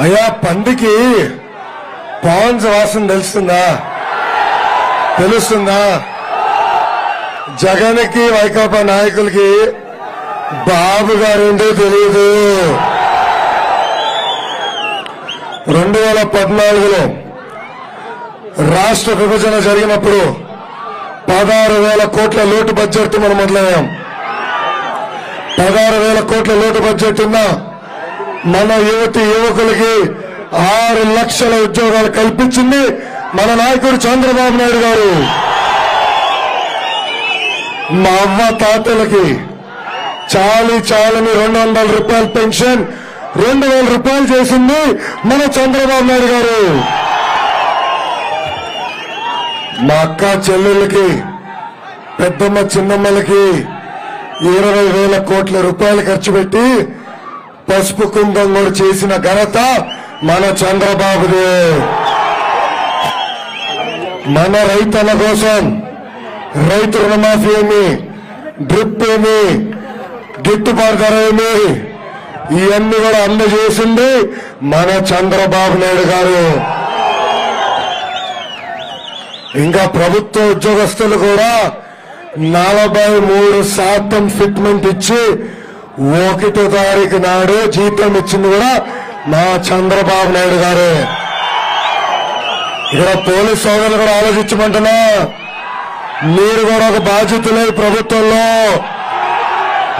అయ్యా పందికి పాన్స్ వాసన తెలుస్తుందా? తెలుస్తుందా? జగన్కి వైకాపా నాయకులకి బాబు గారేంటో తెలియదు రెండు వేల పద్నాలుగులో రాష్ట్ర విభజన జరిగినప్పుడు పదహారు వేల కోట్ల లోటు బడ్జెట్ మనం మొదలయ్యాం. పదహారు వేల కోట్ల లోటు బడ్జెట్ ఉన్నా మన యువతి యువకులకి ఆరు లక్షల ఉద్యోగాలు కల్పించింది మన నాయకుడు చంద్రబాబు నాయుడు గారు. మా అమ్మ తాతలకి చాలి చాలని రెండు వందల రూపాయల పెన్షన్ రెండు వేల రూపాయలు చేసింది మన చంద్రబాబు నాయుడు గారు. మా అక్క చెల్లెళ్ళకి పెద్దమ్మ చిన్నమ్మలకి ఇరవై వేల కోట్ల రూపాయలు ఖర్చు పెట్టి పసుపు కుంభం కూడా చేసిన ఘనత మన చంద్రబాబుదే. మన రైతన్న కోసం రైతు రుణమాఫీ ఏమి డ్రిప్ ఏమి గిట్టుబాటు ధర ఏమి ఇవన్నీ కూడా అందజేసింది మన చంద్రబాబు నాయుడు గారు. ఇంకా ప్రభుత్వ ఉద్యోగస్తులు కూడా నలభై మూడు శాతం ఫిట్మెంట్ ఇచ్చి ఒకటో తారీఖు నాడు జీతం ఇచ్చింది కూడా మా చంద్రబాబు నాయుడు గారే. ఇక్కడ పోలీస్ సోదరులు కూడా ఆలోచించమంటున్నా. మీరు కూడా ఒక బాధ్యత లేదు ప్రభుత్వంలో.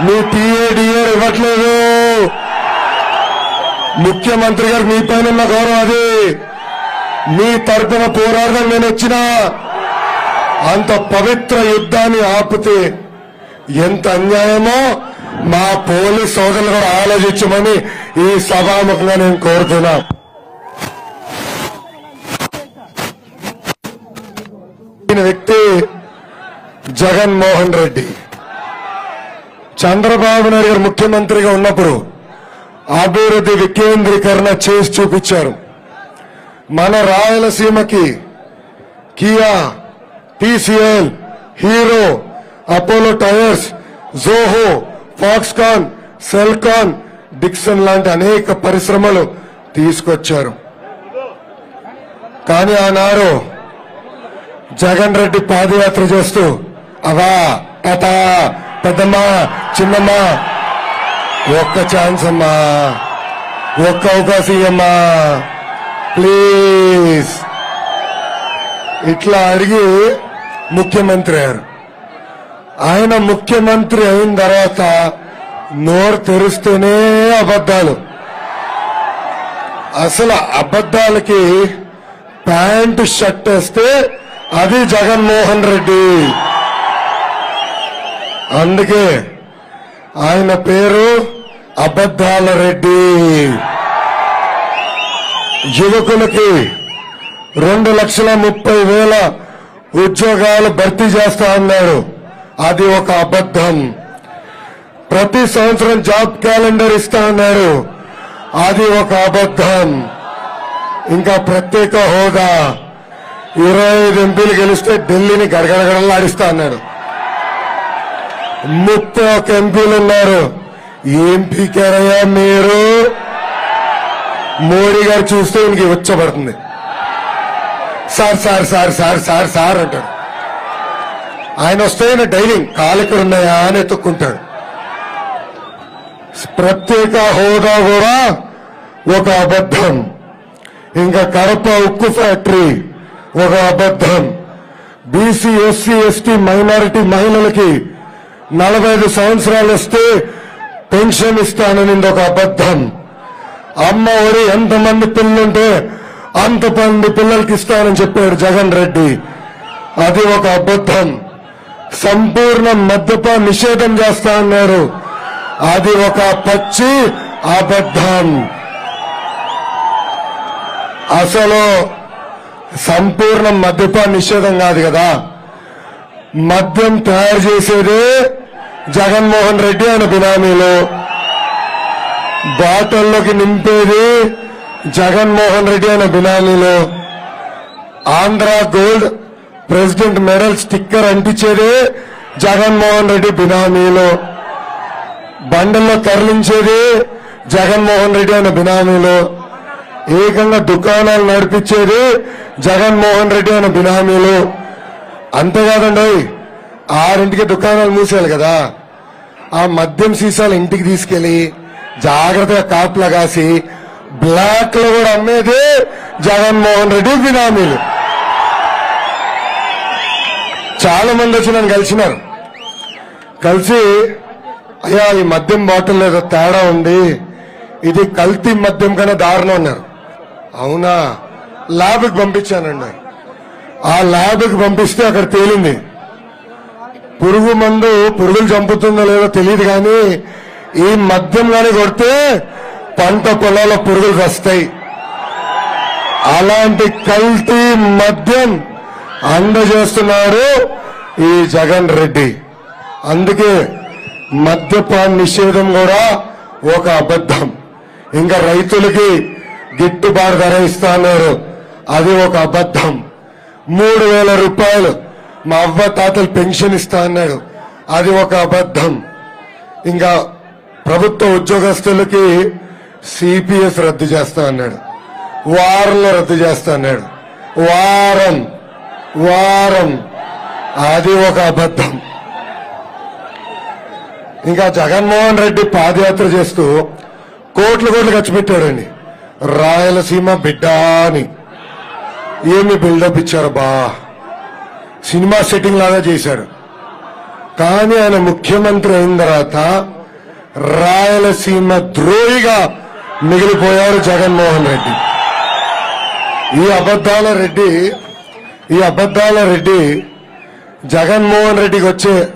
మీ టీఏడిఏ ఇవ్వట్లేదు. ముఖ్యమంత్రి గారు మీ పైన ఉన్న గౌరవం అది. మీ తరపున పోరాడడం నేను వచ్చిన. అంత పవిత్ర యుద్ధాన్ని ఆపితే ఎంత అన్యాయమో మా పోలీస్ సోదరులు కూడా ఆలోచించమని ఈ సభాముఖంగా నేను కోరుతున్నా. వ్యక్తి జగన్మోహన్ రెడ్డి. చంద్రబాబు నాయుడు గారు ముఖ్యమంత్రిగా ఉన్నప్పుడు అభివృద్ధి వికేంద్రీకరణ చేసి చూపించారు. మన రాయలసీమకి Kia TCL Hero Apollo tyres Zoho Foxconn Celkon Dixon లాంటి అనేక పరిశ్రమలు తీసుకొచ్చారు. కానీ ఆనాడు జగన్ రెడ్డి పాదయాత్ర చేస్తూ అవా తాత పెద్దమ్మ చిన్నమ్మ ఒక్క ఛాన్స్ అమ్మా ఒక్క అవకాశం ఇయ్యమ్మా ప్లీజ్. ఇట్లా అడిగి ముఖ్యమంత్రి అయ్యారు. ఆయన ముఖ్యమంత్రి అయిన తర్వాత నోరు తెరిస్తేనే అబద్ధాలు. అసలు అబద్ధాలకి ప్యాంటు షర్ట్ వేస్తే అది జగన్మోహన్ రెడ్డి. అందుకే ఆయన పేరు అబద్ధాల రెడ్డి. యువకులకి రెండు లక్షల ముప్పై వేల ఉద్యోగాలు భర్తీ చేస్తా అన్నారు అది ఒక అబద్ధం. ప్రతి సంవత్సరం జాబ్ క్యాలెండర్ ఇస్తా అన్నారు. అది ఒక అబద్ధం. ఇంకా ప్రత్యేక హోదా. ఇరవై ఐదు ఎంపీలు గెలిస్తే ఢిల్లీని గడగడగడలాడిస్తా ఉన్నారు ముప్పై ఒక ఎంపీలు ఉన్నారు. ఏం పీకారయ్యా మీరు? మోడీ గారు చూస్తే ఇంక వచ్చబడుతుంది sir sir sir sir sir sir అంటారు. ఆయన వస్తే ఆయన డైలీ కాలు ఇక్కడ ఉన్నాయా అని ఎత్తుక్కుంటాడు. ప్రత్యేక హోదా కూడా ఒక అబద్ధం. ఇంకా కడప ఉక్కు ఫ్యాక్టరీ ఒక అబద్ధం. బీసీ ఎస్సీ ఎస్టీ మైనారిటీ మహిళలకి నలభై ఐదు సంవత్సరాలు వస్తే పెన్షన్ ఇస్తానని ఒక అబద్ధం. అమ్మ ఒడి ఎంతమంది పిల్లలుంటే అంతమంది పిల్లలకి ఇస్తానని చెప్పాడు జగన్ రెడ్డి. అది ఒక అబద్ధం. సంపూర్ణ మద్యప నిషేధం చేస్తా అన్నారు. అది ఒక పచ్చి అబద్ధం. అసలు సంపూర్ణ మద్యప నిషేధం కాదు కదా. మద్యం తయారు చేసేదే జగన్మోహన్ రెడ్డి ఆయన బినామీలు. బాటల్లోకి నింపేది జగన్మోహన్ రెడ్డి అనే బినామీలు. Andhra gold president medal sticker అంటించేదే Jaganmohan Reddy బినామీలో. బండల్లో తరలించేది జగన్మోహన్ రెడ్డి అనే బినామీలో. ఏకంగా దుకాణాలు నడిపించేది జగన్మోహన్ రెడ్డి అనే బినామీలు. అంతేకాదండి ఆరింటికి దుకాణాలు మూసేయాలి కదా. ఆ మద్యం సీసాలు ఇంటికి తీసుకెళ్ళి జాగ్రత్తగా కాపులా కాసి బ్లాక్లో కూడా అమ్మేది జగన్మోహన్ రెడ్డి బినామీలు. చాలా మంది వచ్చి నన్ను కలిసినారు. కలిసి అయ్యా ఈ మద్యం బాటిల్ ఏదో తేడా ఉంది. ఇది కల్తీ మద్యం కన్నా దారుణం అన్నారు. అవునా? ల్యాబ్కి పంపించానండి. ఆ ల్యాబ్కి పంపిస్తే అక్కడ తేలింది. పురుగు మందు పురుగులు చంపుతుందో లేదో తెలియదు కానీ ఈ మద్యం కానీ కొడితే పంట పొలాల పురుగులు వస్తాయి అలాంటి కల్తీ మద్యం అందజేస్తున్నారు ఈ జగన్ రెడ్డి. అందుకే మద్యపాన నిషేధం కూడా ఒక అబద్ధం. ఇంకా రైతులకి గిట్టుబాటు ధర ఇస్తాన్నారు అది ఒక అబద్ధం. మూడు వేల రూపాయలు మా అవ్వ తాతలు పెన్షన్ ఇస్తా అన్నాడు. అది ఒక అబద్ధం. ఇంకా ప్రభుత్వ ఉద్యోగస్తులకి సిపిఎస్ రద్దు చేస్తా అన్నాడు. వారంలో రద్దు చేస్తా అన్నాడు. వారం వారం అది ఒక అబద్ధం. ఇంకా జగన్మోహన్ రెడ్డి పాదయాత్ర చేస్తూ కోట్లు కోట్లు ఖర్చు పెట్టాడండి. రాయలసీమ బిడ్డ అని. ఏమి బిల్డప్ ఇచ్చారు బా? సినిమా సెట్టింగ్ లాగా చేశారు కానీ ఆయన ముఖ్యమంత్రి అయిన తర్వాత రాయలసీమ ద్రోహిగా మిగిలిపోయారు జగన్మోహన్ రెడ్డి. ఈ అబద్ధాల రెడ్డి ఈ అబద్ధాల రెడ్డి జగన్మోహన్ రెడ్డికి వచ్చే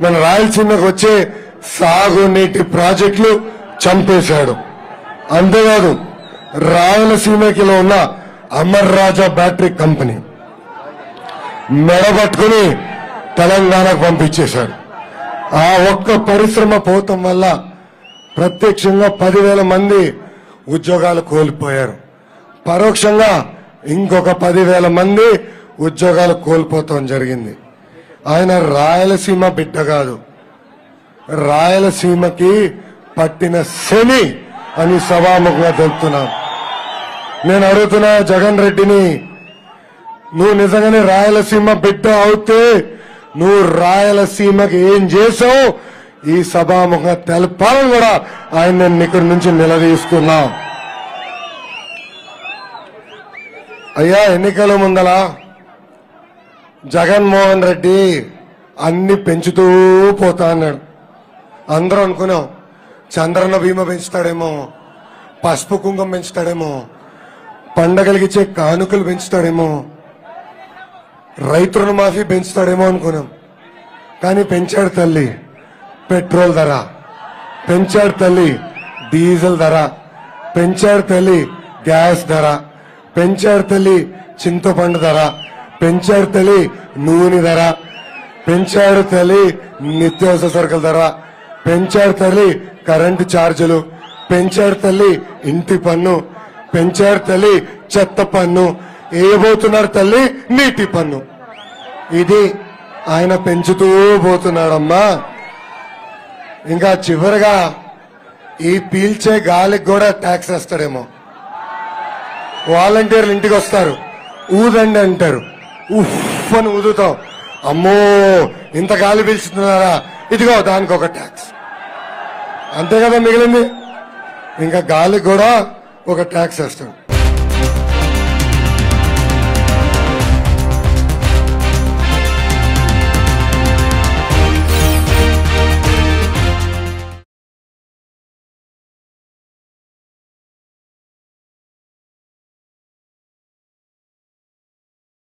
మన రాయలసీమకు వచ్చే సాగునీటి ప్రాజెక్టులు చంపేశాడు. అంతేకాదు రాయలసీమకిలో ఉన్న అమర్ రాజా బ్యాటరీ కంపెనీ మెడబట్టుకుని తెలంగాణకు పంపించేశాడు. ఆ ఒక్క పరిశ్రమ పోవటం వల్ల ప్రత్యక్షంగా పదివేల మంది ఉద్యోగాలు కోల్పోయారు. పరోక్షంగా ఇంకొక పదివేల మంది ఉద్యోగాలు కోల్పోతాం జరిగింది. ఆయన రాయలసీమ బిడ్డ కాదు. రాయలసీమకి పట్టిన శని అని సభాముఖంగా తెలుపుతున్నాం. నేను అడుగుతున్నా జగన్ రెడ్డిని నువ్వు నిజంగానే రాయలసీమ బిడ్డ అవుతే నువ్వు రాయలసీమకి ఏం చేసావు ఈ సభాముఖంగా తెలపాలని కూడా ఆయన నేను ఇక్కడి నుంచి నిలదీస్తున్నా అయ్యా ఎన్నికల ముందల జగన్మోహన్ రెడ్డి అన్ని పెంచుతూ పోతా అన్నాడు. అందరూ అనుకున్నాం చంద్రన్న భీమ పెంచుతాడేమో పసుపు కుంకుమ పెంచుతాడేమో పండగలకి ఇచ్చే కానుకలు పెంచుతాడేమో రైతు రుణమాఫీ పెంచుతాడేమో అనుకున్నాం. కానీ పెంచాడు తల్లి పెట్రోల్ ధర. పెంచాడు తల్లి డీజిల్ ధర. పెంచాడు తల్లి గ్యాస్ ధర. పెంచాడు తల్లి చింతపండు ధర. పెంచారు తల్లి నూనె ధర. పెంచారు తల్లి నిత్యావసర సరుకుల ధర. పెంచారు తల్లి కరెంటు ఛార్జీలు పెంచారు తల్లి ఇంటి పన్ను. పెంచారు తల్లి చెత్త పన్ను. ఏబోతున్నారు తల్లి నీటి పన్ను. ఇది ఆయన పెంచుతూ పోతున్నాడమ్మా. ఇంకా చివరిగా ఈ పీల్చే గాలికి కూడా ట్యాక్స్ వేస్తాడేమో. వాలంటీర్లు ఇంటికి వస్తారు. ఊదండి అంటారు. ఉఫ్ అని ఊదుతాం. అమ్మో ఇంత గాలి పీల్చుతున్నారా? ఇదిగో దానికి ఒక ట్యాక్స్ అంతే కదా మిగిలింది? ఇంకా గాలికి కూడా ఒక ట్యాక్స్ వేస్తాం